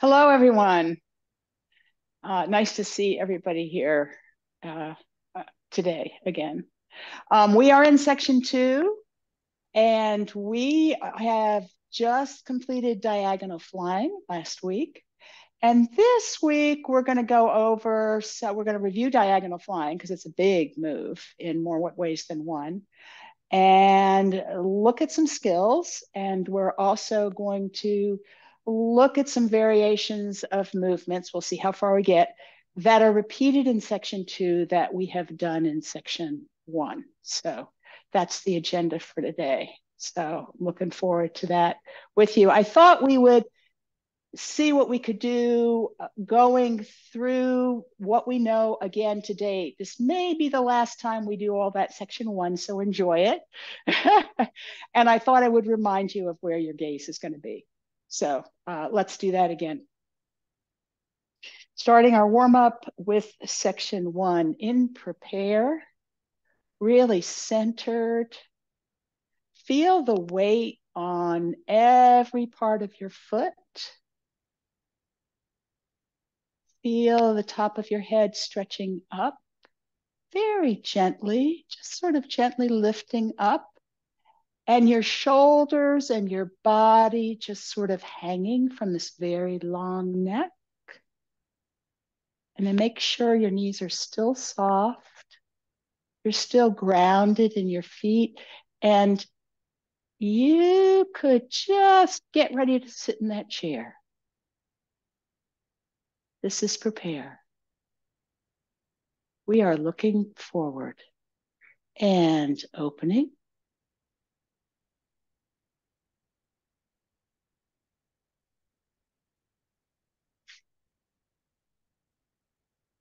Hello, everyone. Uh, nice to see everybody here uh, uh, today again. Um, we are in section two, and we have just completed diagonal flying last week. And this week, we're going to go over, so we're going to review diagonal flying because it's a big move in more ways than one, and look at some skills. And we're also going to look at some variations of movements. We'll see how far we get that are repeated in section two that we have done in section one. So that's the agenda for today. So looking forward to that with you. I thought we would see what we could do uh, going through what we know again to date. This may be the last time we do all that section one, so enjoy it. and I thought I would remind you of where your gaze is going to be. So uh, let's do that again. Starting our warm up with section one in prepare, really centered. Feel the weight on every part of your foot. Feel the top of your head stretching up very gently, just sort of gently lifting up and your shoulders and your body just sort of hanging from this very long neck. And then make sure your knees are still soft. You're still grounded in your feet. And you could just get ready to sit in that chair. This is prepare. We are looking forward and opening.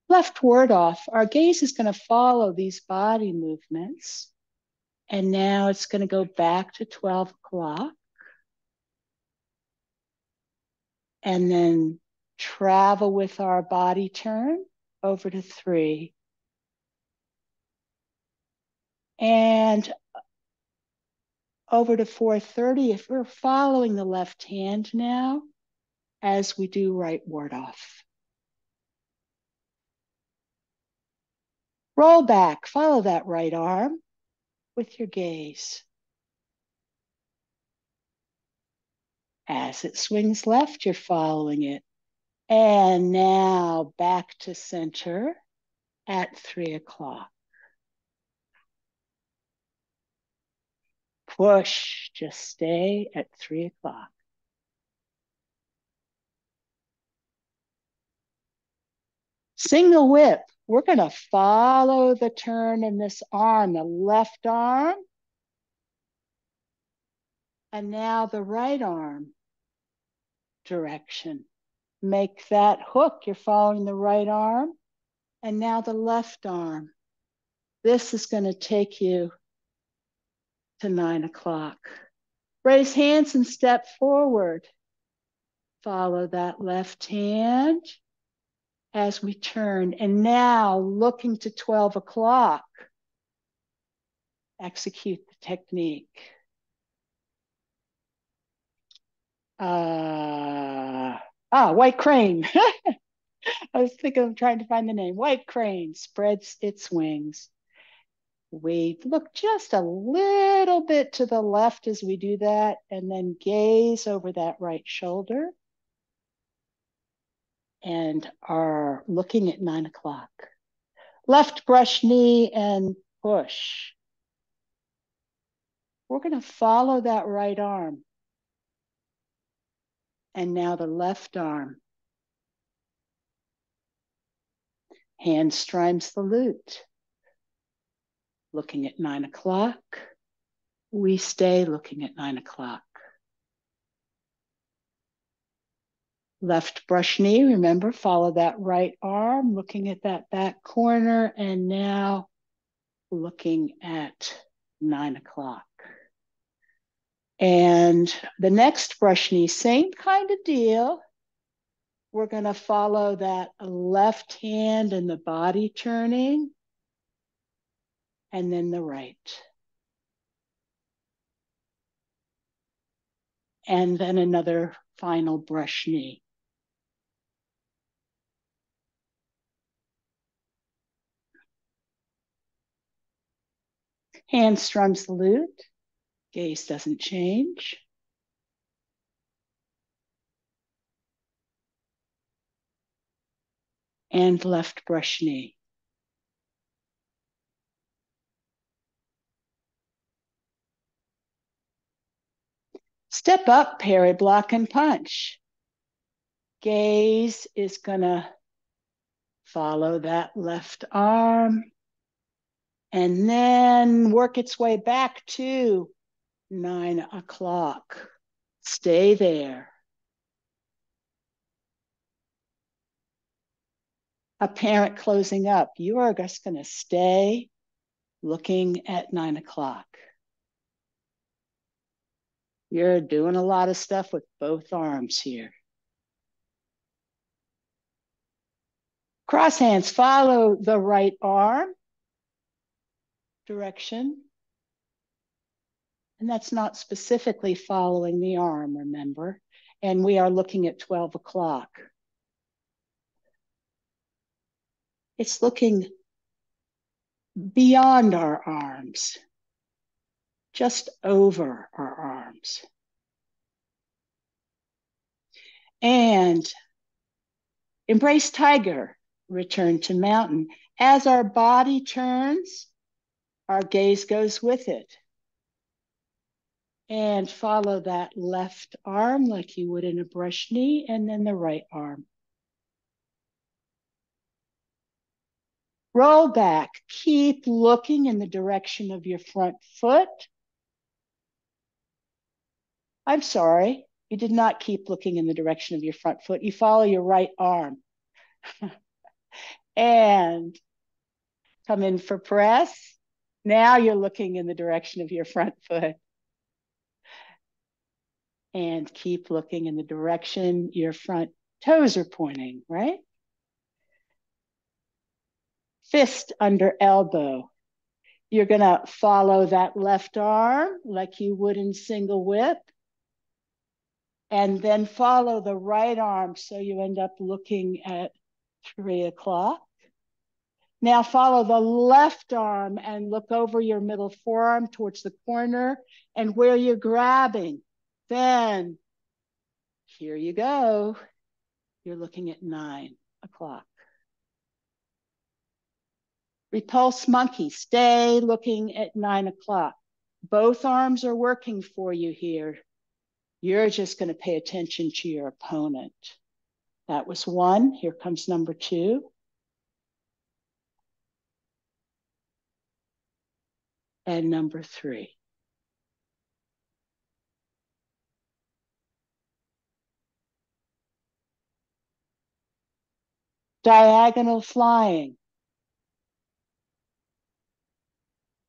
Left ward off, our gaze is going to follow these body movements. And now it's going to go back to 12 o'clock. And then travel with our body turn over to three. And over to 4.30, if we're following the left hand now, as we do right ward off. Roll back, follow that right arm with your gaze. As it swings left, you're following it. And now back to center at three o'clock. Push, just stay at three o'clock. Single whip, we're going to follow the turn in this arm, the left arm. And now the right arm direction. Make that hook. You're following the right arm. And now the left arm. This is going to take you to nine o'clock. Raise hands and step forward. Follow that left hand as we turn. And now looking to 12 o'clock, execute the technique. Uh, ah, white crane. I was thinking of trying to find the name. White crane spreads its wings. We look just a little bit to the left as we do that, and then gaze over that right shoulder and are looking at nine o'clock. Left brush knee and push. We're going to follow that right arm. And now the left arm. Hand strums the lute. Looking at nine o'clock. We stay looking at nine o'clock. Left brush knee, remember, follow that right arm, looking at that back corner, and now looking at nine o'clock. And the next brush knee, same kind of deal. We're going to follow that left hand and the body turning, and then the right. And then another final brush knee. Hand strums the lute. Gaze doesn't change. And left brush knee. Step up, parry block and punch. Gaze is gonna follow that left arm and then work its way back to nine o'clock. Stay there. Apparent closing up, you are just going to stay looking at nine o'clock. You're doing a lot of stuff with both arms here. Cross hands, follow the right arm direction. And that's not specifically following the arm, remember? And we are looking at 12 o'clock. It's looking beyond our arms, just over our arms. And embrace tiger, return to mountain. As our body turns, our gaze goes with it. And follow that left arm like you would in a brush knee, and then the right arm. Roll back. Keep looking in the direction of your front foot. I'm sorry, you did not keep looking in the direction of your front foot. You follow your right arm. and come in for press. Now you're looking in the direction of your front foot. And keep looking in the direction your front toes are pointing, right? Fist under elbow. You're going to follow that left arm like you would in single whip. And then follow the right arm so you end up looking at three o'clock. Now follow the left arm and look over your middle forearm towards the corner and where you're grabbing. Then here you go. You're looking at nine o'clock. Repulse monkey, stay looking at nine o'clock. Both arms are working for you here. You're just going to pay attention to your opponent. That was one. Here comes number two. And number three. Diagonal flying.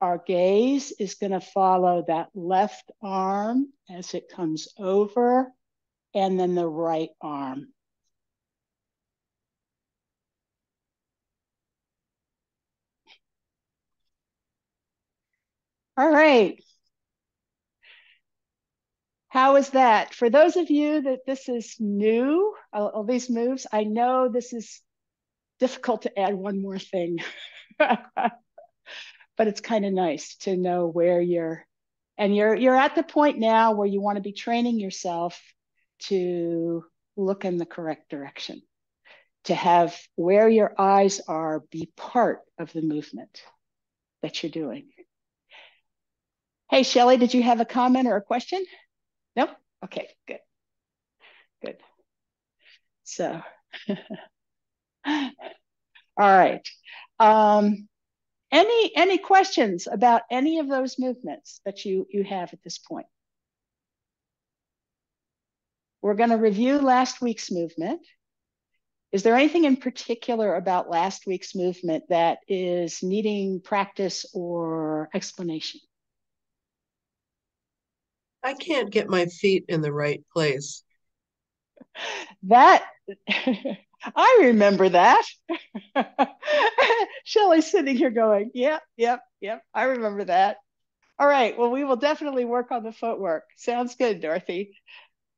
Our gaze is going to follow that left arm as it comes over and then the right arm. All right. How is that? For those of you that this is new, all, these moves, I know this is difficult to add one more thing, but it's kind of nice to know where you're, and you're you're at the point now where you want to be training yourself to look in the correct direction, to have where your eyes are be part of the movement that you're doing. Hey, Shelly, did you have a comment or a question? Nope. Okay, good. Good. So, all right. Um, any any questions about any of those movements that you you have at this point? We're going to review last week's movement. Is there anything in particular about last week's movement that is needing practice or explanation? I can't get my feet in the right place. That I remember that. Shelly's sitting here going, yep, yep, yep. I remember that. All right. Well, we will definitely work on the footwork. Sounds good, Dorothy.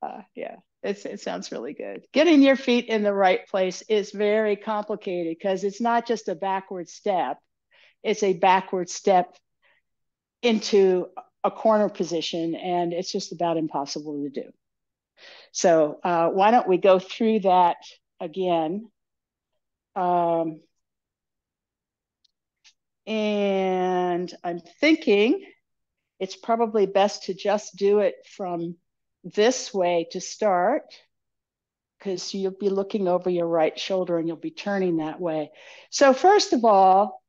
Uh, yeah, it sounds really good. Getting your feet in the right place is very complicated because it's not just a backward step. It's a backward step into a corner position and it's just about impossible to do. So uh, why don't we go through that again? Um, and I'm thinking it's probably best to just do it from this way to start because you'll be looking over your right shoulder and you'll be turning that way. So first of all,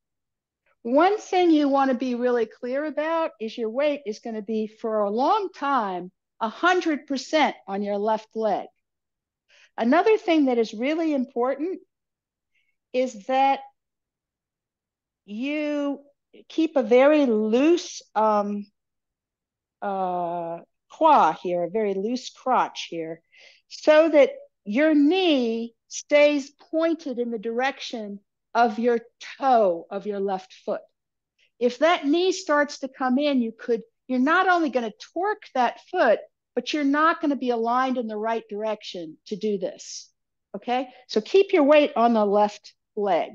one thing you want to be really clear about is your weight is going to be for a long time 100% on your left leg. Another thing that is really important is that you keep a very loose um, uh, kua here, a very loose crotch here, so that your knee stays pointed in the direction of your toe of your left foot. If that knee starts to come in, you could, you're not only going to torque that foot, but you're not going to be aligned in the right direction to do this. Okay. So keep your weight on the left leg.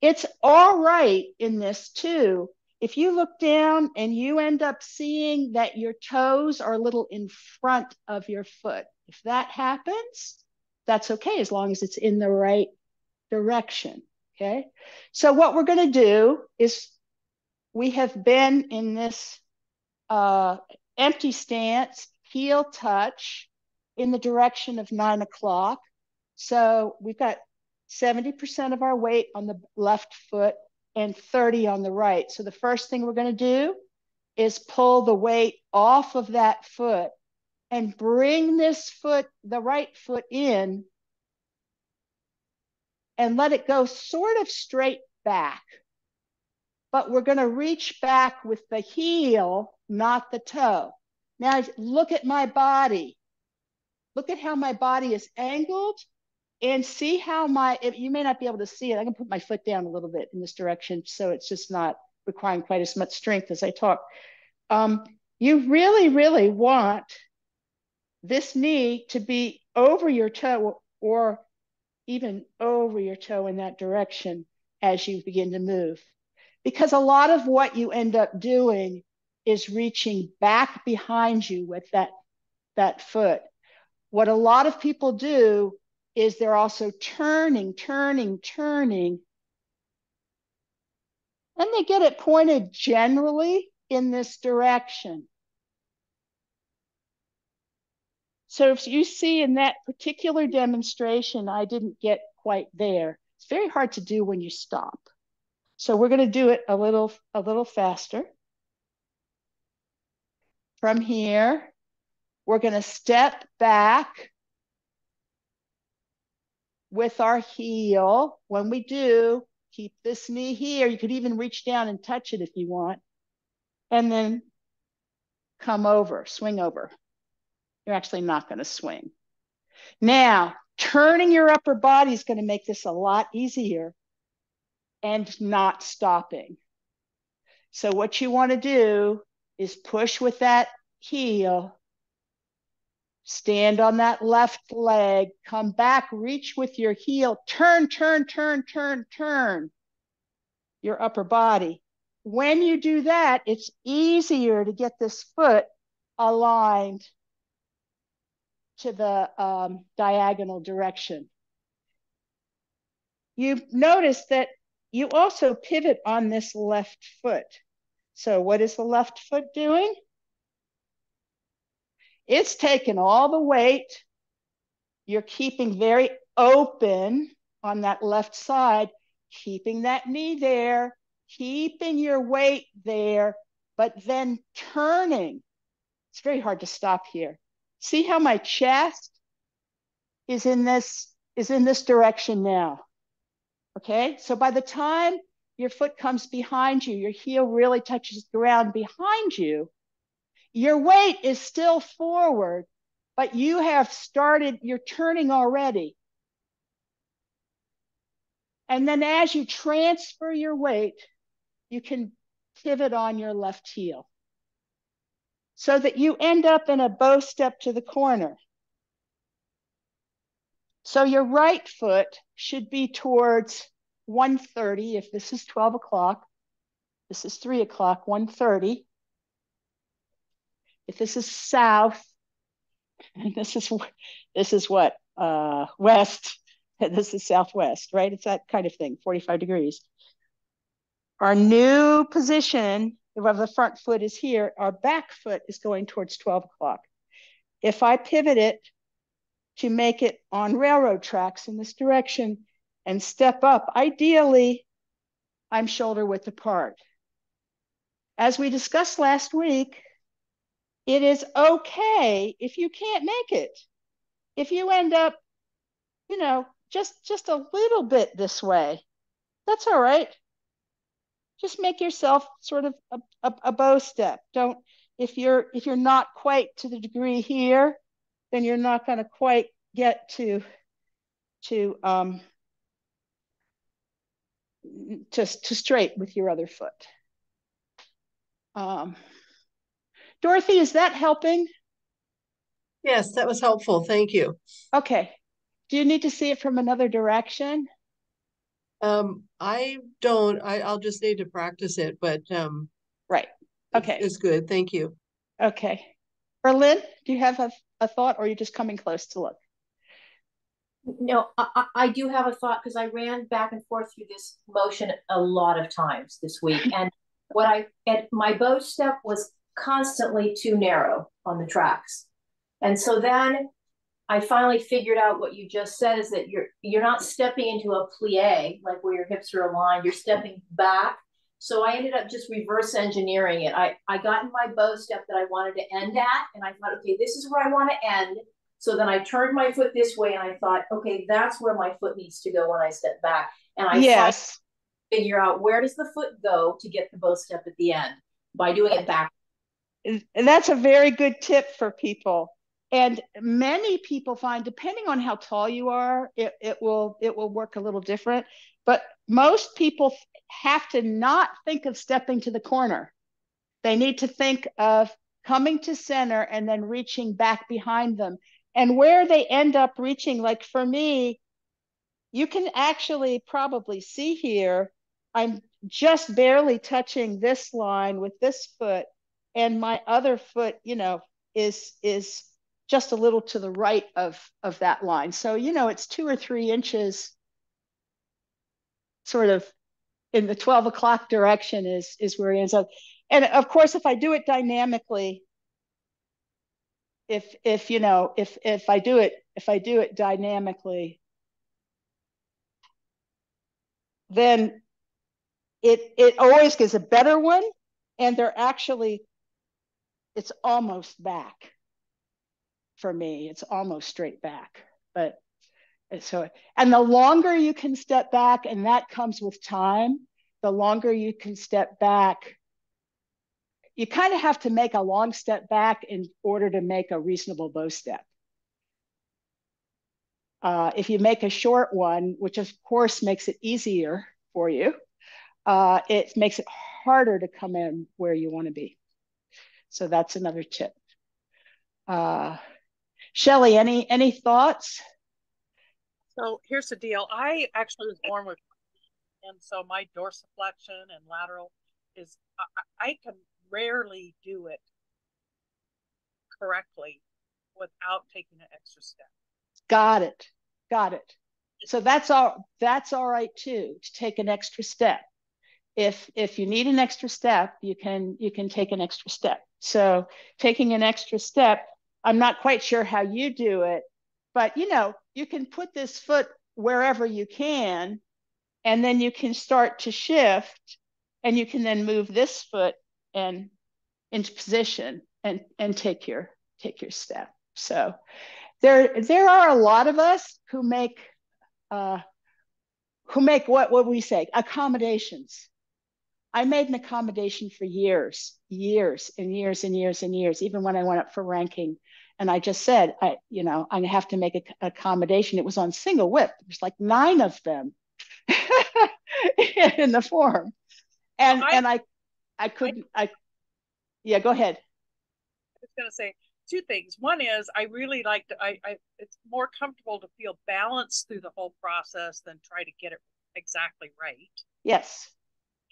It's all right in this too. If you look down and you end up seeing that your toes are a little in front of your foot, if that happens, that's okay as long as it's in the right direction. Okay. So what we're going to do is we have been in this uh, empty stance, heel touch in the direction of nine o'clock. So we've got 70% of our weight on the left foot and 30 on the right. So the first thing we're going to do is pull the weight off of that foot and bring this foot, the right foot in and let it go sort of straight back. But we're going to reach back with the heel, not the toe. Now look at my body. Look at how my body is angled and see how my, you may not be able to see it. I can put my foot down a little bit in this direction so it's just not requiring quite as much strength as I talk. Um, you really, really want this knee to be over your toe or even over your toe in that direction as you begin to move. Because a lot of what you end up doing is reaching back behind you with that, that foot. What a lot of people do is they're also turning, turning, turning. And they get it pointed generally in this direction. So if you see in that particular demonstration, I didn't get quite there. It's very hard to do when you stop. So we're going to do it a little, a little faster. From here, we're going to step back with our heel. When we do, keep this knee here. You could even reach down and touch it if you want. And then come over, swing over you're actually not going to swing. Now, turning your upper body is going to make this a lot easier and not stopping. So what you want to do is push with that heel, stand on that left leg, come back, reach with your heel, turn, turn, turn, turn, turn your upper body. When you do that, it's easier to get this foot aligned to the um, diagonal direction. You notice that you also pivot on this left foot. So what is the left foot doing? It's taking all the weight. You're keeping very open on that left side, keeping that knee there, keeping your weight there, but then turning. It's very hard to stop here. See how my chest is in this is in this direction now. Okay, so by the time your foot comes behind you, your heel really touches the ground behind you, your weight is still forward, but you have started, you're turning already. And then as you transfer your weight, you can pivot on your left heel so that you end up in a bow step to the corner. So your right foot should be towards 130 if this is 12 o'clock. This is 3 o'clock, 130. if this is south, and this is this is what uh, west, this is southwest, right? It's that kind of thing, 45 degrees. Our new position of the front foot is here. Our back foot is going towards 12 o'clock. If I pivot it to make it on railroad tracks in this direction and step up, ideally, I'm shoulder width apart. As we discussed last week, it is okay if you can't make it. If you end up, you know, just just a little bit this way, that's all right. Just make yourself sort of a, a, a bow step. Don't if you're if you're not quite to the degree here, then you're not going to quite get to to um to, to straight with your other foot. Um, Dorothy, is that helping? Yes, that was helpful. Thank you. Okay. Do you need to see it from another direction? Um, I don't. I, I'll just need to practice it, but um, right. Okay. It's, it's good. Thank you. Okay. Berlin, do you have a, a thought or are you just coming close to look? No, I, I do have a thought because I ran back and forth through this motion a lot of times this week. And what I, and my bow step was constantly too narrow on the tracks. And so then I finally figured out what you just said is that you're you're not stepping into a plie like where your hips are aligned, you're stepping back. So I ended up just reverse engineering it. I, I got in my bow step that I wanted to end at, and I thought, okay, this is where I want to end. So then I turned my foot this way and I thought, okay, that's where my foot needs to go when I step back. And I yes. figure out where does the foot go to get the bow step at the end by doing it back. And that's a very good tip for people. And many people find, depending on how tall you are, it, it will it will work a little different. But most people have to not think of stepping to the corner. They need to think of coming to center and then reaching back behind them and where they end up reaching like for me you can actually probably see here i'm just barely touching this line with this foot and my other foot you know is is just a little to the right of of that line. So you know it's two or three inches sort of in the 12 o'clock direction is is where he ends up. And of course if i do it dynamically if if you know if if I do it if I do it dynamically, then it it always gives a better one, and they're actually it's almost back for me. It's almost straight back, but so and the longer you can step back, and that comes with time. The longer you can step back, you kind of have to make a long step back in order to make a reasonable bow step. Uh, if you make a short one, which of course makes it easier for you, uh, it makes it harder to come in where you want to be. So that's another tip. Uh, Shelly, any any thoughts? So here's the deal. I actually was born with, and so my dorsiflexion and lateral is I, I can rarely do it correctly without taking an extra step. Got it. Got it. So that's all that's all right too to take an extra step. If if you need an extra step, you can you can take an extra step. So taking an extra step, I'm not quite sure how you do it, but you know, you can put this foot wherever you can and then you can start to shift and you can then move this foot and into position and and take your take your step. So there there are a lot of us who make uh, who make what what we say accommodations. I made an accommodation for years, years and years and years and years, even when I went up for ranking. And I just said, I, you know, I have to make an accommodation. It was on single whip. There's like nine of them in the form. And, I, and I I couldn't. I, I yeah. Go ahead. I was going to say two things. One is I really like to. I, I it's more comfortable to feel balanced through the whole process than try to get it exactly right. Yes.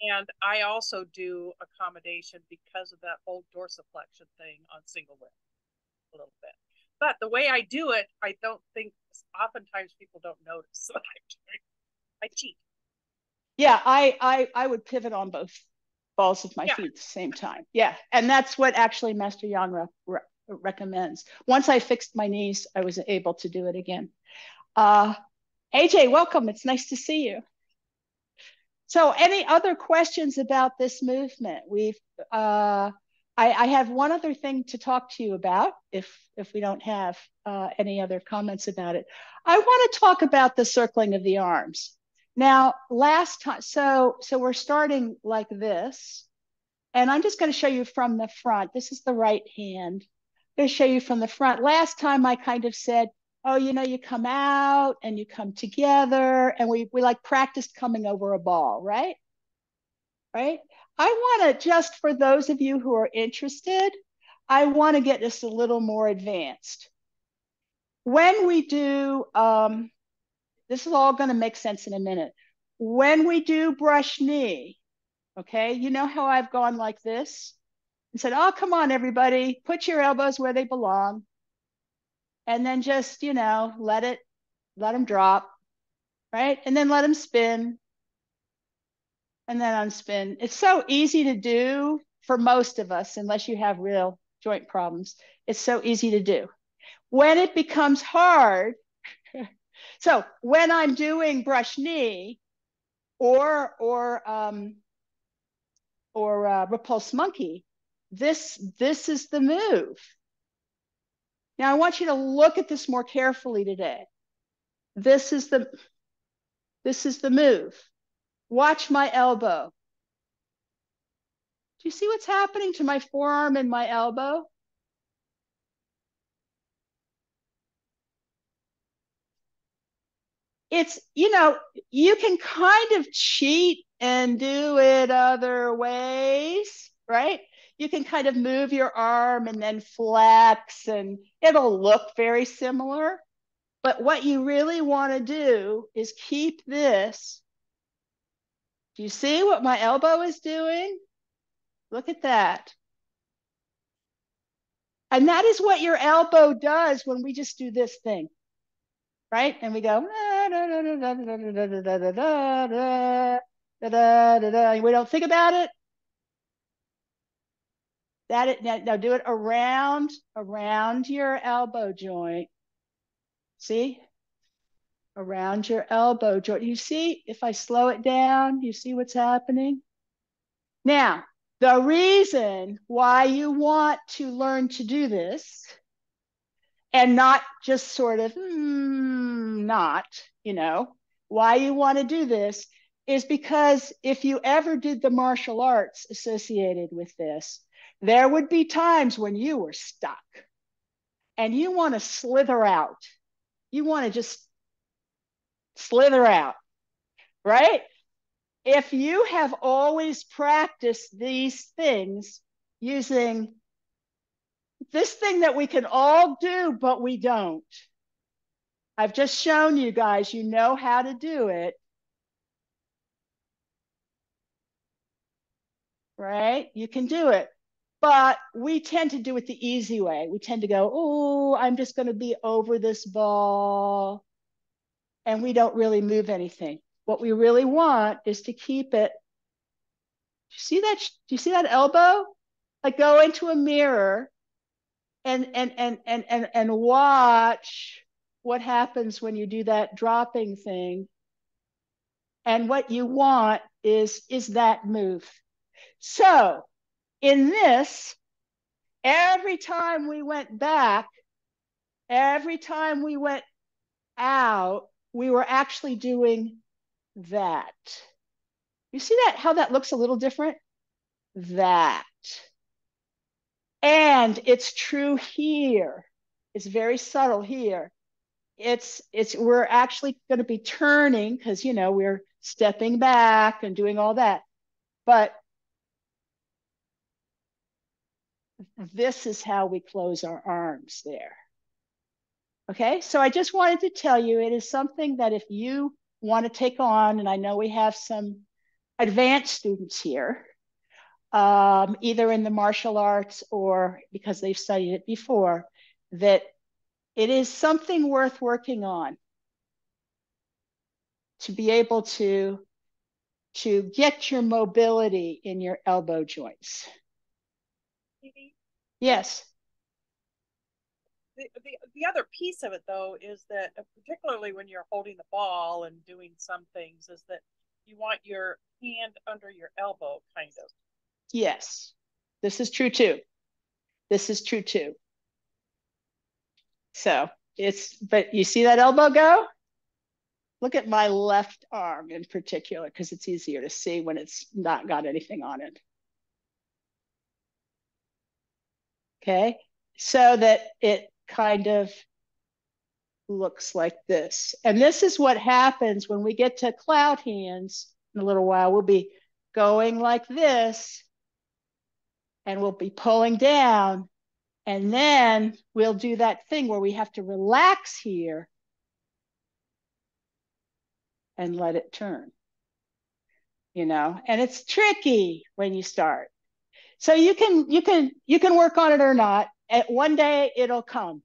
And I also do accommodation because of that whole dorsiflexion thing on single leg a little bit. But the way I do it, I don't think oftentimes people don't notice what I'm doing. I cheat. Yeah, I I I would pivot on both balls of my yeah. feet at the same time. Yeah, and that's what actually Master Yang re re recommends. Once I fixed my knees, I was able to do it again. Uh, AJ, welcome. It's nice to see you. So, any other questions about this movement? We've uh, I, I, have one other thing to talk to you about if if we don't have uh, any other comments about it. I want to talk about the circling of the arms. Now, last time, so so we're starting like this, and I'm just going to show you from the front. This is the right hand. I'm going to show you from the front. Last time I kind of said, oh, you know, you come out and you come together, and we we like practiced coming over a ball, right? Right? I want to just for those of you who are interested, I want to get this a little more advanced. When we do, um, this is all going to make sense in a minute. When we do brush knee, okay, you know how I've gone like this and said, oh, come on, everybody, put your elbows where they belong. And then just, you know, let it, let them drop, right? And then let them spin and then unspin. It's so easy to do for most of us, unless you have real joint problems. It's so easy to do. When it becomes hard, so when I'm doing brush knee or or um, or uh, repulse monkey, this this is the move. Now I want you to look at this more carefully today. This is the this is the move. Watch my elbow. Do you see what's happening to my forearm and my elbow? It's, you know, you can kind of cheat and do it other ways, right? You can kind of move your arm and then flex and it'll look very similar. But what you really want to do is keep this do you see what my elbow is doing? Look at that. And that is what your elbow does when we just do this thing, right? And we go, we don't think about it. That it, now, now do it around, around your elbow joint. See? Around your elbow joint. You see, if I slow it down, you see what's happening? Now, the reason why you want to learn to do this and not just sort of mm, not, you know, why you want to do this is because if you ever did the martial arts associated with this, there would be times when you were stuck and you want to slither out. You want to just slither out, right? If you have always practiced these things using this thing that we can all do, but we don't. I've just shown you guys, you know how to do it. Right? You can do it. But we tend to do it the easy way. We tend to go, oh, I'm just going to be over this ball and we don't really move anything. What we really want is to keep it. Do you see that? Do you see that elbow? Like go into a mirror and and and and and and watch what happens when you do that dropping thing. And what you want is is that move. So in this, every time we went back, every time we went out, we were actually doing that. You see that, how that looks a little different? That. And it's true here. It's very subtle here. It's, it's, we're actually going to be turning because, you know, we're stepping back and doing all that. But this is how we close our arms there. Okay, so I just wanted to tell you it is something that if you want to take on, and I know we have some advanced students here, um, either in the martial arts or because they've studied it before, that it is something worth working on to be able to to get your mobility in your elbow joints. Yes. The, the, the other piece of it though is that uh, particularly when you're holding the ball and doing some things is that you want your hand under your elbow kind of. Yes. This is true too. This is true too. So it's but you see that elbow go? Look at my left arm in particular because it's easier to see when it's not got anything on it. Okay? So that it kind of looks like this. And this is what happens when we get to cloud hands in a little while. We'll be going like this and we'll be pulling down. And then we'll do that thing where we have to relax here and let it turn. You know, and it's tricky when you start. So you can you can you can work on it or not. At one day it'll come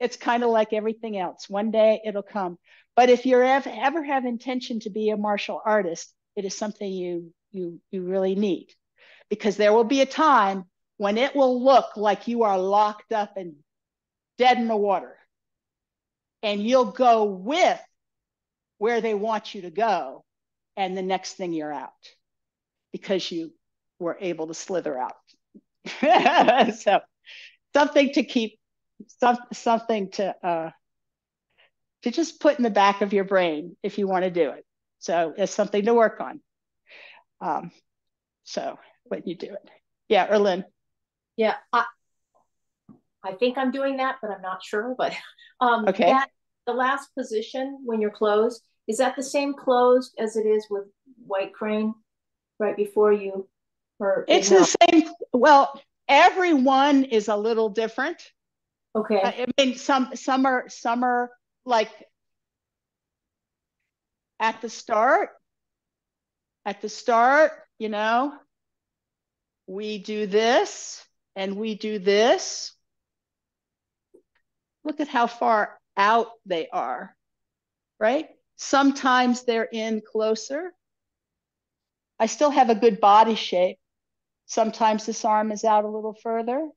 it's kind of like everything else. One day it'll come. But if you ever, ever have intention to be a martial artist, it is something you you you really need. Because there will be a time when it will look like you are locked up and dead in the water. And you'll go with where they want you to go. And the next thing you're out because you were able to slither out. so something to keep some, something to uh, to just put in the back of your brain if you want to do it. So it's something to work on. Um, so when you do it, yeah, Erlyn. Yeah, I, I think I'm doing that, but I'm not sure. But um, okay, that, the last position when you're closed is that the same closed as it is with white crane right before you? Or it's the same. Well, everyone is a little different. Okay. I mean, some some are some are like at the start. At the start, you know, we do this and we do this. Look at how far out they are, right? Sometimes they're in closer. I still have a good body shape. Sometimes this arm is out a little further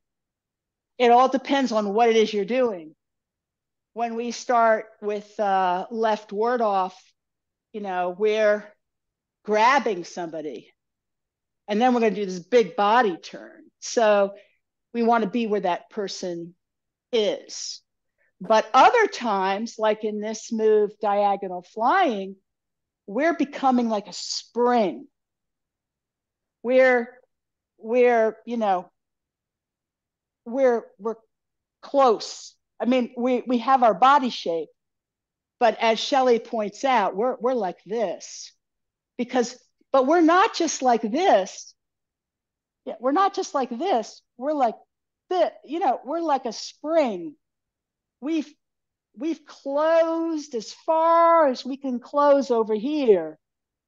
it all depends on what it is you're doing. When we start with uh, left ward off, you know, we're grabbing somebody and then we're going to do this big body turn. So we want to be where that person is. But other times, like in this move, diagonal flying, we're becoming like a spring. We're, we're, you know, we're we're close. I mean, we we have our body shape, but as Shelley points out, we're we're like this because but we're not just like this. Yeah, we're not just like this. We're like this, you know, we're like a spring. We've we've closed as far as we can close over here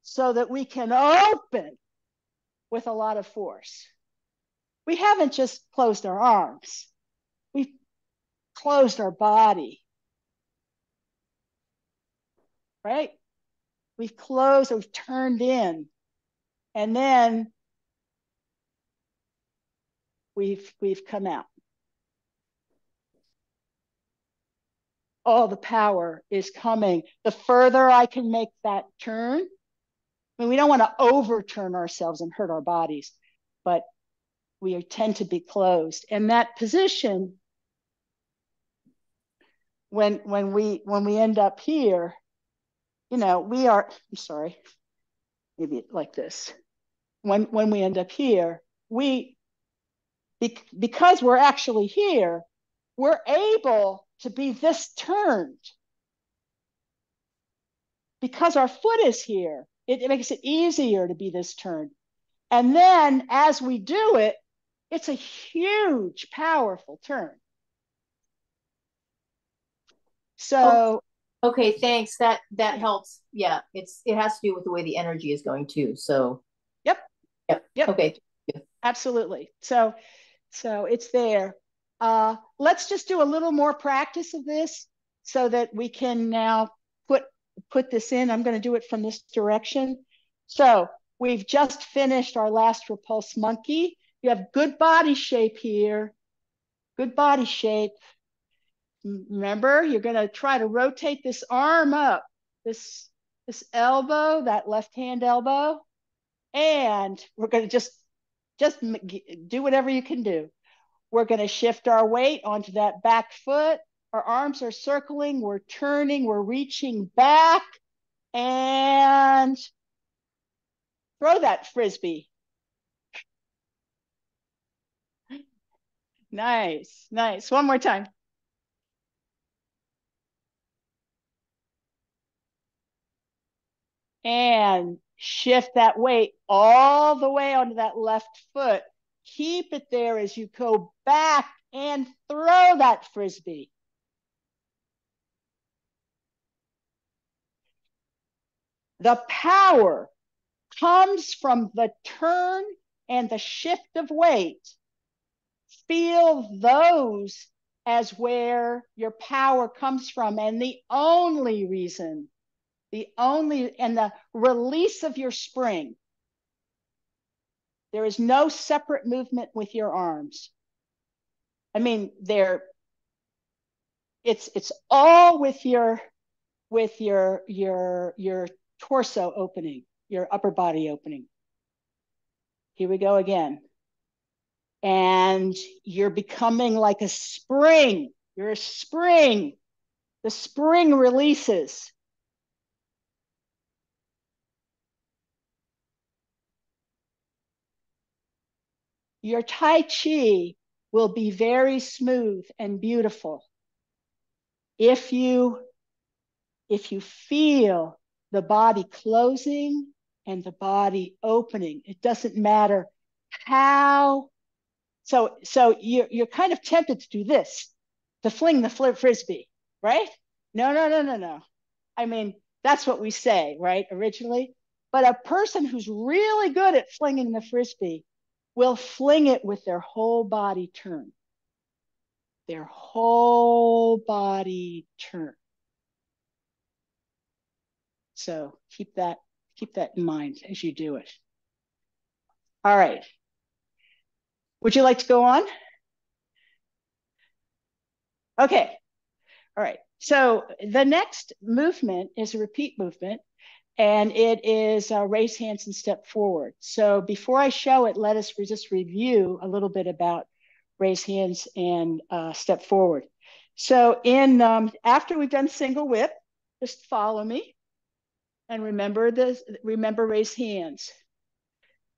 so that we can open with a lot of force we haven't just closed our arms, we've closed our body. Right? We've closed, we've turned in, and then we've we've come out. All the power is coming. The further I can make that turn, Mean, we don't want to overturn ourselves and hurt our bodies, but we tend to be closed. And that position, when when we when we end up here, you know, we are. I'm sorry, maybe like this. When when we end up here, we because we're actually here, we're able to be this turned because our foot is here. It, it makes it easier to be this turned. And then as we do it, it's a huge, powerful turn. So, Okay, thanks. That that helps. Yeah, it's it has to do with the way the energy is going too. So Yep. Yep. Yep. Okay. Absolutely. So so it's there. Uh, let's just do a little more practice of this so that we can now put this in. I'm going to do it from this direction. So we've just finished our last repulse monkey. You have good body shape here. Good body shape. Remember, you're going to try to rotate this arm up, this, this elbow, that left hand elbow. And we're going to just, just do whatever you can do. We're going to shift our weight onto that back foot. Our arms are circling. We're turning. We're reaching back and throw that frisbee. Nice, nice. One more time. And shift that weight all the way onto that left foot. Keep it there as you go back and throw that frisbee. The power comes from the turn and the shift of weight. Feel those as where your power comes from. And the only reason, the only, and the release of your spring. There is no separate movement with your arms. I mean, they're, it's, it's all with your, with your, your, your torso opening, your upper body opening. Here we go again. And you're becoming like a spring. You're a spring. The spring releases. Your Tai Chi will be very smooth and beautiful if you if you feel the body closing and the body opening. It doesn't matter how. So, so you're, you're kind of tempted to do this, to fling the frisbee, right? No, no, no, no, no. I mean, that's what we say, right? Originally. But a person who's really good at flinging the frisbee will fling it with their whole body turn. Their whole body turn. So keep that keep that in mind as you do it. All right. Would you like to go on? Okay. All right. So the next movement is a repeat movement, and it is uh, raise hands and step forward. So before I show it, let us just review a little bit about raise hands and uh, step forward. So in um, after we've done single whip, just follow me. And remember this, remember raise hands.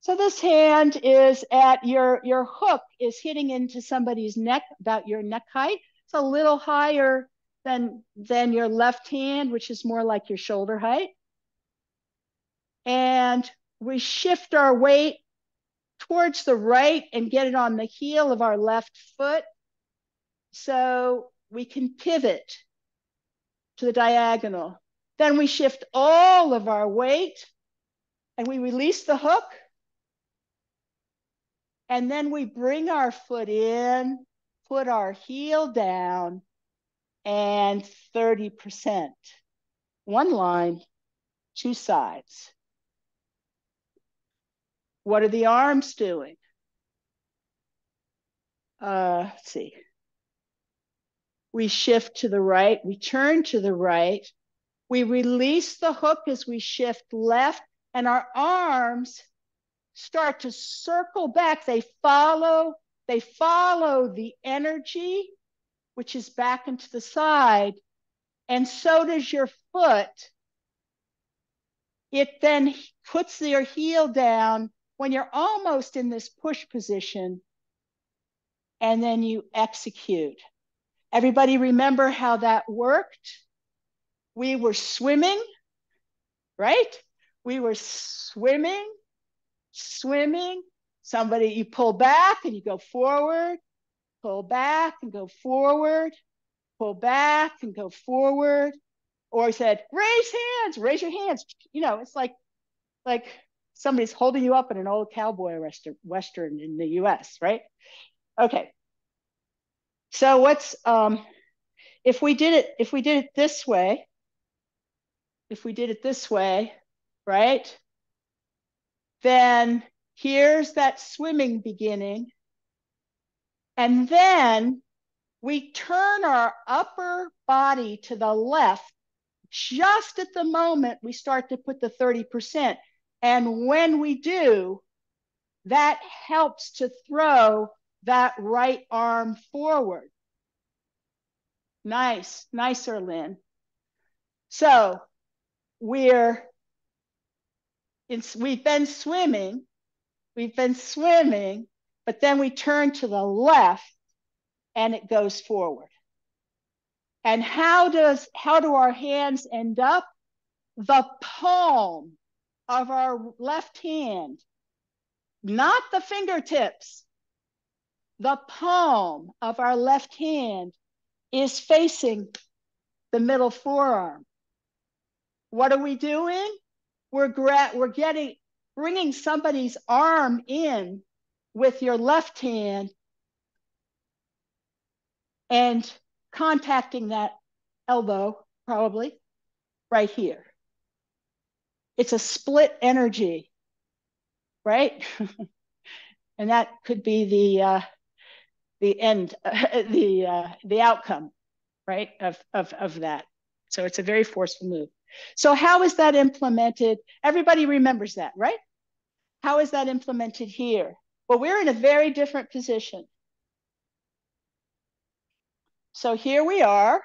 So this hand is at your, your hook is hitting into somebody's neck, about your neck height. It's a little higher than, than your left hand, which is more like your shoulder height. And we shift our weight towards the right and get it on the heel of our left foot. So we can pivot to the diagonal. Then we shift all of our weight and we release the hook. And then we bring our foot in, put our heel down, and 30%. One line, two sides. What are the arms doing? Uh, let's see. We shift to the right, we turn to the right, we release the hook as we shift left, and our arms start to circle back. They follow, they follow the energy, which is back into the side, and so does your foot. It then puts your heel down when you're almost in this push position, and then you execute. Everybody remember how that worked? We were swimming, right? We were swimming, swimming. Somebody, you pull back and you go forward, pull back and go forward, pull back and go forward. or said, raise hands, raise your hands. You know, it's like, like somebody's holding you up in an old cowboy western in the US, right? Okay. So what's, um, if we did it, if we did it this way, if we did it this way, right? Then here's that swimming beginning. And then we turn our upper body to the left just at the moment we start to put the 30%. And when we do, that helps to throw that right arm forward. Nice, nicer, Lynn. So we're, we've been swimming, we've been swimming, but then we turn to the left and it goes forward. And how does how do our hands end up? The palm of our left hand, not the fingertips. The palm of our left hand is facing the middle forearm. What are we doing? We're gra- we're getting bringing somebody's arm in with your left hand and contacting that elbow, probably right here. It's a split energy, right? and that could be the uh, the end, uh, the uh, the outcome, right, of, of, of that. So it's a very forceful move. So how is that implemented? Everybody remembers that, right? How is that implemented here? Well, we're in a very different position. So here we are.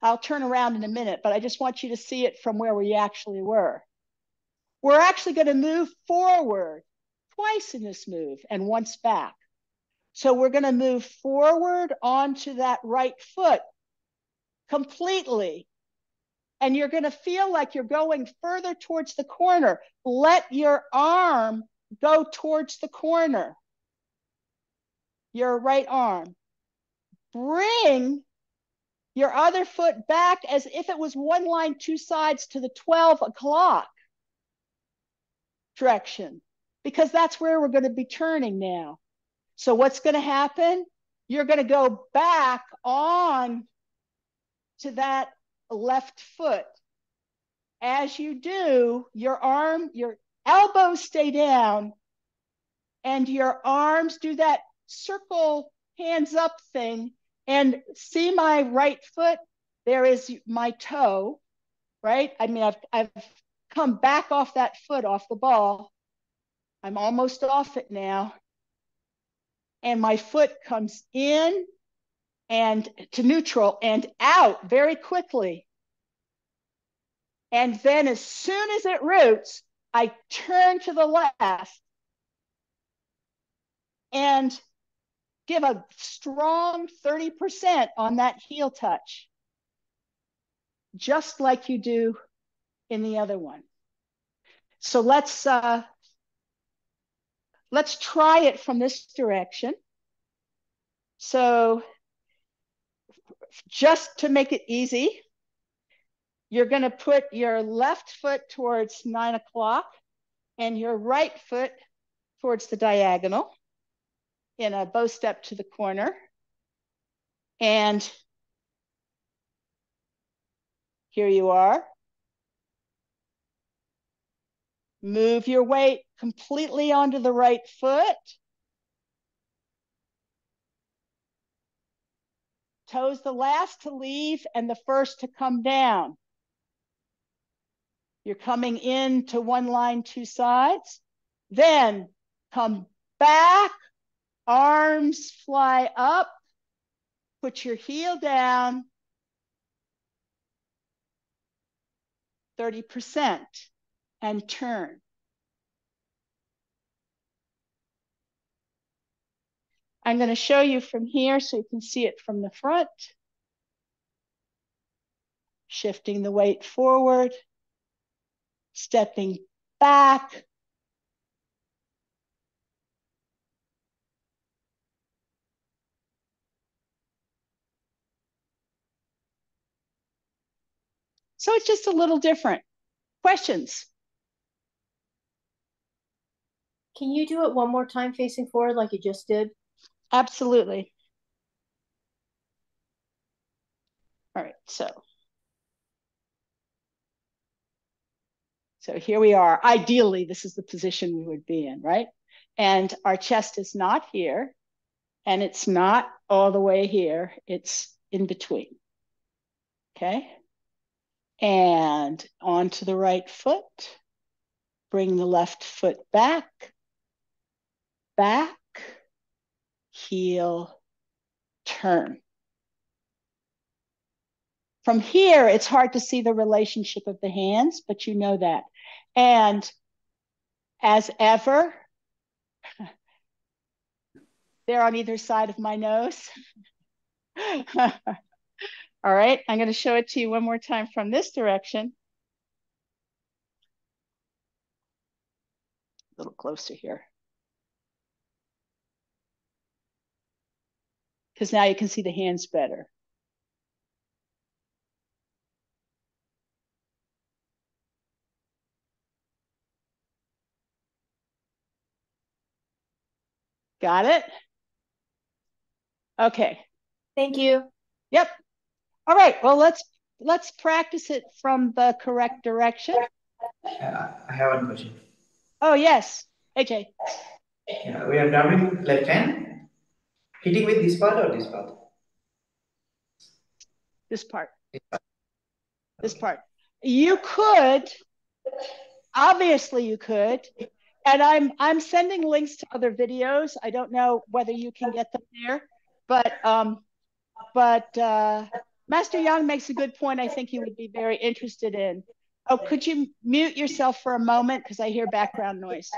I'll turn around in a minute, but I just want you to see it from where we actually were. We're actually going to move forward twice in this move and once back. So we're going to move forward onto that right foot completely. And you're going to feel like you're going further towards the corner. Let your arm go towards the corner. Your right arm bring your other foot back as if it was one line, two sides to the 12 o'clock direction, because that's where we're going to be turning now. So what's going to happen? You're going to go back on to that left foot. As you do, your arm, your elbows stay down, and your arms do that circle hands up thing and see my right foot? There is my toe, right? I mean, I've, I've come back off that foot, off the ball. I'm almost off it now. And my foot comes in and to neutral and out very quickly. And then as soon as it roots, I turn to the left and give a strong 30% on that heel touch, just like you do in the other one. So let's uh, let's try it from this direction. So just to make it easy, you're going to put your left foot towards nine o'clock and your right foot towards the diagonal in a bow step to the corner. And here you are. Move your weight completely onto the right foot. Toes the last to leave and the first to come down. You're coming in to one line, two sides. Then come back Arms fly up. Put your heel down. 30% and turn. I'm going to show you from here so you can see it from the front. Shifting the weight forward, stepping back, So it's just a little different. Questions? Can you do it one more time facing forward like you just did? Absolutely. All right, so. So here we are. Ideally, this is the position we would be in, right? And our chest is not here, and it's not all the way here. It's in between. Okay. And onto the right foot. Bring the left foot back back, heel, turn. From here, it's hard to see the relationship of the hands, but you know that. And as ever, they're on either side of my nose. All right, I'm going to show it to you one more time from this direction. A little closer here. Because now you can see the hands better. Got it? Okay. Thank you. Yep. All right. Well, let's let's practice it from the correct direction. Uh, I have one question. Oh yes, AJ. Yeah, we are down left hand Hitting with this part or this part? This part. This part. You could, obviously you could, and I'm I'm sending links to other videos. I don't know whether you can get them there, but um, but uh, Master Yang makes a good point. I think you would be very interested in. Oh, could you mute yourself for a moment because I hear background noise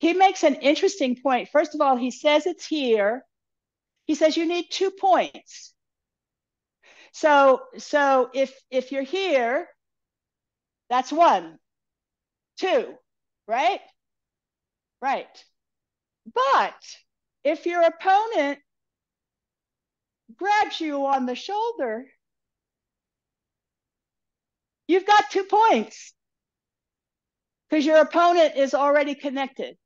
he makes an interesting point. First of all, he says it's here. He says you need two points. So, so if if you're here, that's one, two, right? Right. But if your opponent grabs you on the shoulder, you've got two points because your opponent is already connected.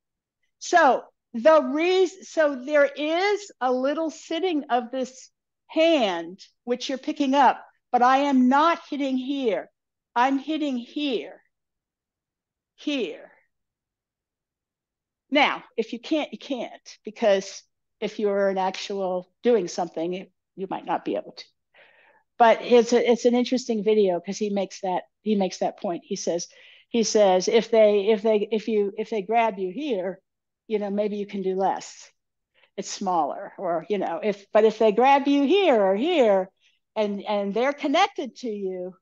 So the reason, so there is a little sitting of this hand, which you're picking up, but I am not hitting here. I'm hitting here, here. Now, if you can't, you can't, because if you're an actual doing something, you might not be able to. But it's a, it's an interesting video because he makes that he makes that point. He says he says if they if they if you if they grab you here, you know, maybe you can do less. It's smaller, or you know, if but if they grab you here or here, and and they're connected to you,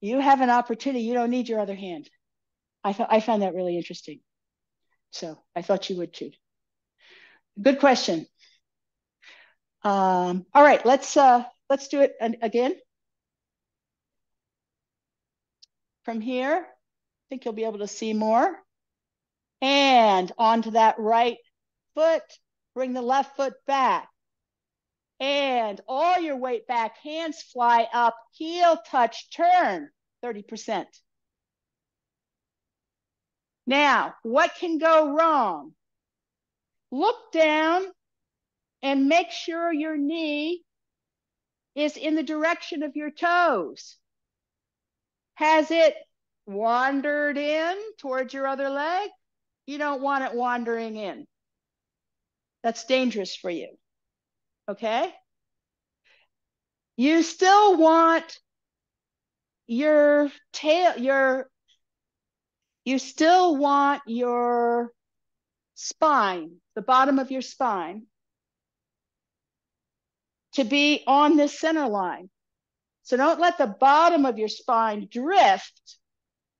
you have an opportunity. You don't need your other hand. I thought I found that really interesting. So I thought you would too. Good question. Um, all right, let's uh, let's do it again. From here, I think you'll be able to see more and onto that right foot. Bring the left foot back. And all your weight back, hands fly up, heel touch, turn 30%. Now, what can go wrong? Look down and make sure your knee is in the direction of your toes. Has it wandered in towards your other leg? You don't want it wandering in. That's dangerous for you. Okay? You still want your tail, your, you still want your spine, the bottom of your spine, to be on this center line. So don't let the bottom of your spine drift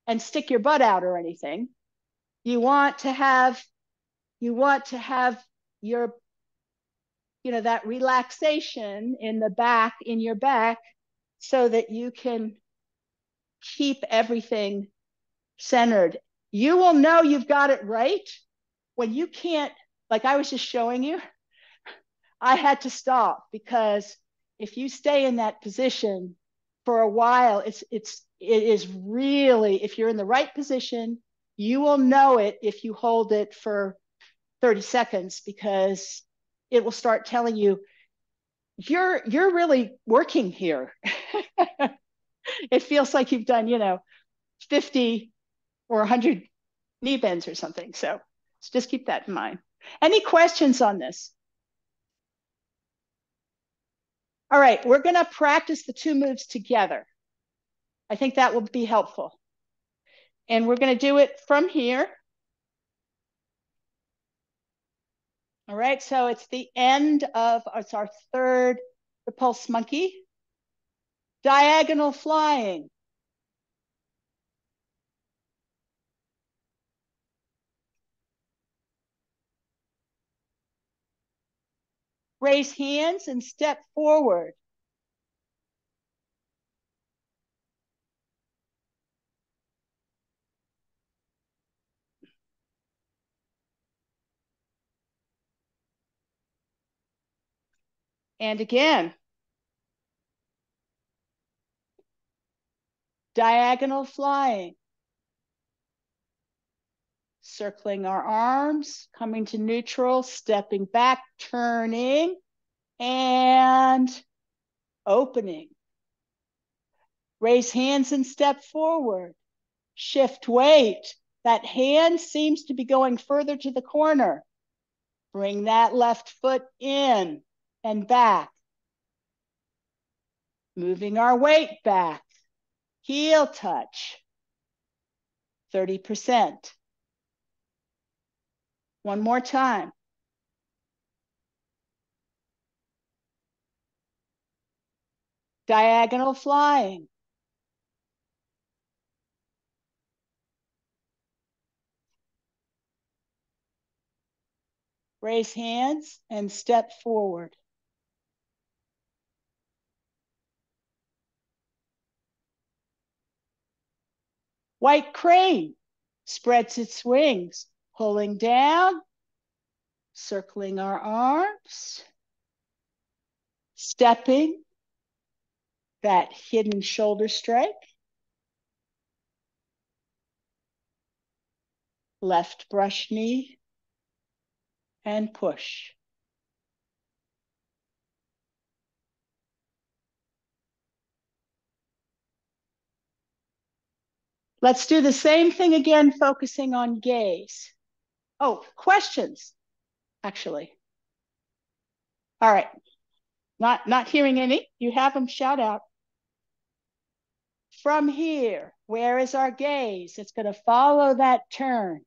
and stick your butt out or anything. You want to have, you want to have your, you know, that relaxation in the back, in your back, so that you can keep everything centered. You will know you've got it right when you can't, like I was just showing you, I had to stop because if you stay in that position, for a while, it's it's it is really if you're in the right position, you will know it if you hold it for 30 seconds because it will start telling you you're you're really working here. it feels like you've done, you know, 50 or 100 knee bends or something. So, so just keep that in mind. Any questions on this? All right, we're going to practice the two moves together. I think that will be helpful. And we're going to do it from here. All right, so it's the end of, oh, it's our third repulse monkey. Diagonal flying. Raise hands and step forward. And again, diagonal flying. Circling our arms, coming to neutral, stepping back, turning, and opening. Raise hands and step forward. Shift weight. That hand seems to be going further to the corner. Bring that left foot in and back. Moving our weight back. Heel touch. 30%. One more time. Diagonal flying. Raise hands and step forward. White crane spreads its wings, pulling down, circling our arms, stepping that hidden shoulder strike. Left brush knee and push. Let's do the same thing again, focusing on gaze. Oh, questions, actually. All right. Not, not hearing any. You have them, shout out. From here, where is our gaze? It's going to follow that turn.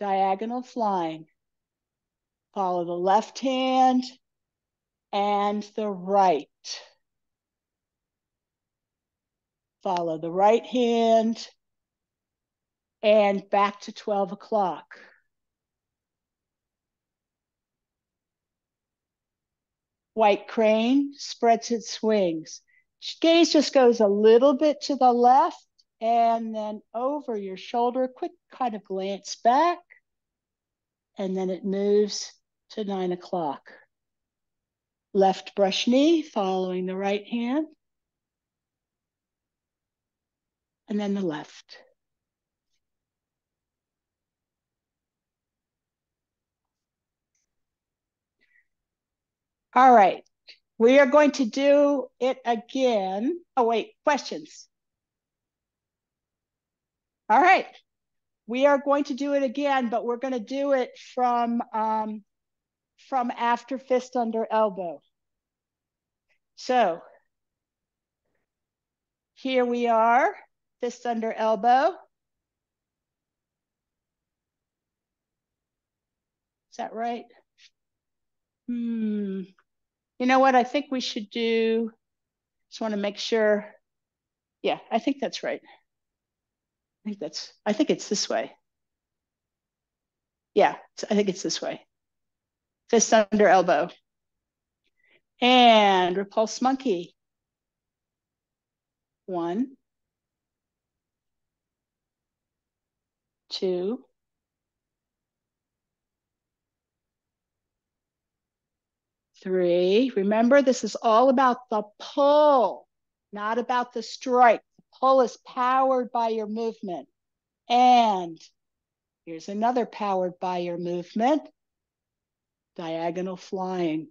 Diagonal flying. Follow the left hand and the right. Follow the right hand, and back to 12 o'clock. White crane spreads its wings. Gaze just goes a little bit to the left and then over your shoulder, quick kind of glance back, and then it moves to nine o'clock. Left brush knee following the right hand. And then the left. All right, we are going to do it again. Oh, wait, questions? All right, we are going to do it again, but we're going to do it from, um, from after fist under elbow. So here we are fist under elbow. Is that right? Hmm. You know what? I think we should do, just want to make sure. Yeah, I think that's right. I think that's, I think it's this way. Yeah, I think it's this way. Fist under elbow. And repulse monkey. One, two, three. Remember, this is all about the pull, not about the strike. The pull is powered by your movement. And here's another powered by your movement, diagonal flying.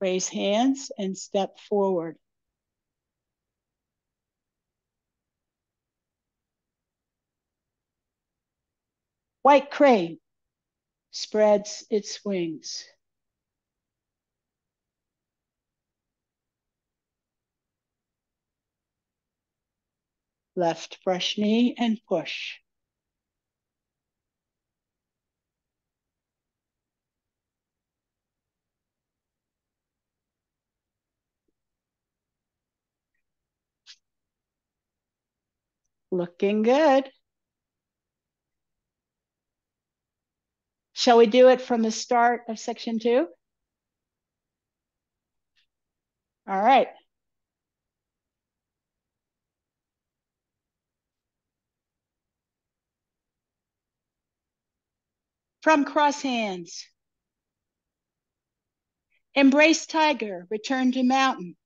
Raise hands and step forward. White crane spreads its wings. Left brush knee and push. Looking good. Shall we do it from the start of section two? All right. From cross hands. Embrace tiger, return to mountain.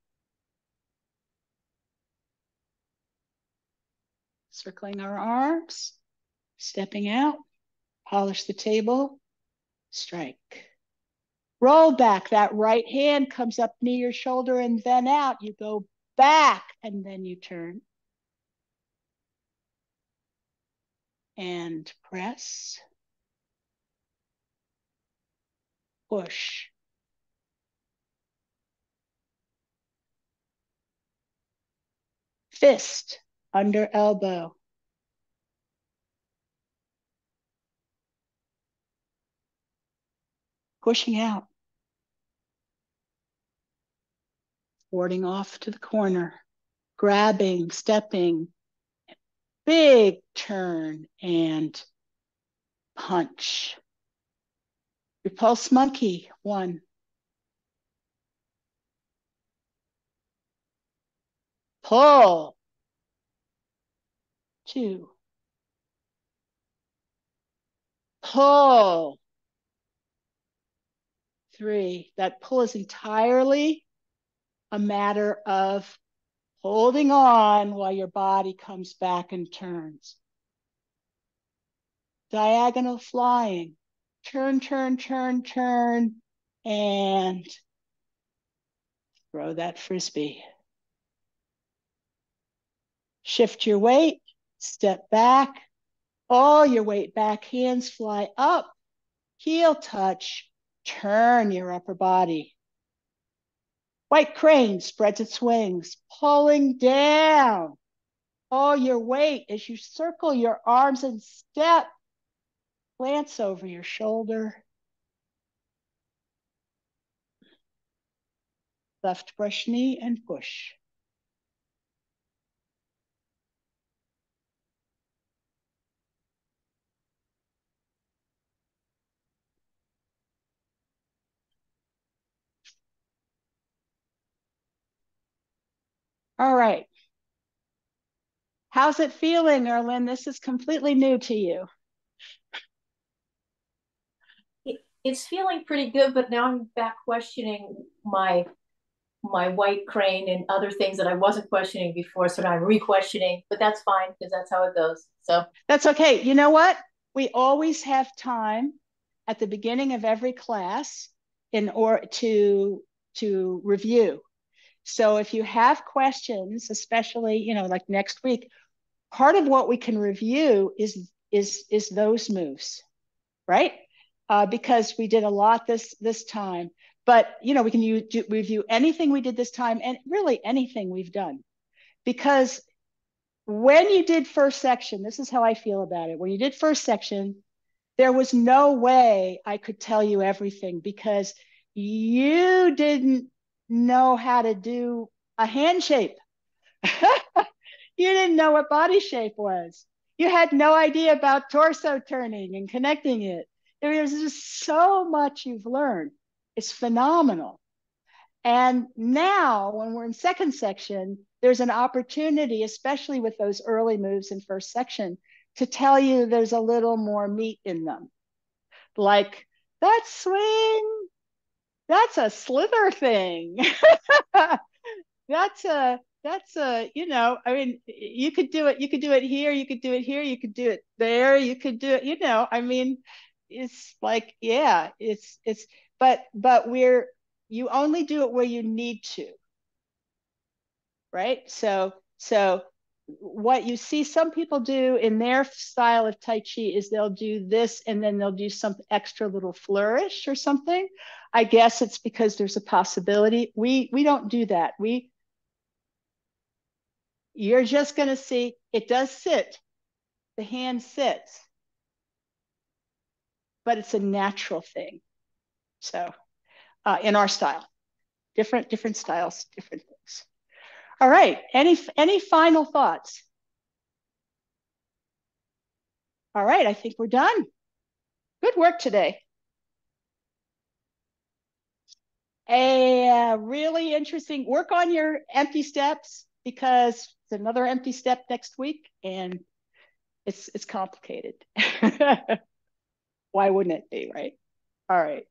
Circling our arms, stepping out, polish the table, strike. Roll back, that right hand comes up near your shoulder and then out. You go back and then you turn. And press. Push. Fist under elbow. Pushing out. Warding off to the corner. Grabbing, stepping. Big turn and punch. Repulse monkey, one. Pull, two. Pull, three. That pull is entirely a matter of holding on while your body comes back and turns. Diagonal flying turn, turn, turn, turn, and throw that frisbee. Shift your weight, step back, all your weight back, hands fly up, heel touch, turn your upper body. White crane spreads its wings, pulling down all your weight as you circle your arms and step glance over your shoulder. Left brush knee and push. All right. How's it feeling, Erlyn? This is completely new to you. it's feeling pretty good, but now I'm back questioning my my white crane and other things that I wasn't questioning before. So now I'm re-questioning, but that's fine because that's how it goes. So that's okay. You know what? We always have time at the beginning of every class in order to to review. So if you have questions, especially you know like next week, part of what we can review is is is those moves, right? uh, because we did a lot this this time. But you know, we can do, review anything we did this time, and really anything we've done, because when you did first section, this is how I feel about it. When you did first section, there was no way I could tell you everything because you didn't know how to do a hand shape. you didn't know what body shape was. You had no idea about torso turning and connecting it. There's just so much you've learned. It's phenomenal. And now, when we're in second section, there's an opportunity, especially with those early moves in first section, to tell you there's a little more meat in them. like that swing, that's a slither thing. that's a that's a you know i mean you could do it you could do it here you could do it here you could do it there you could do it you know i mean it's like yeah it's it's but but we're you only do it where you need to right so so what you see some people do in their style of tai chi is they'll do this and then they'll do some extra little flourish or something i guess it's because there's a possibility we we don't do that we you're just going to see it does sit. The hand sits, but it's a natural thing. So uh, in our style, different, different styles, different things. All right. Any, any final thoughts? All right. I think we're done. Good work today. A really interesting work on your empty steps because it's another empty step next week and it's it's complicated. Why wouldn't it be, right? All right.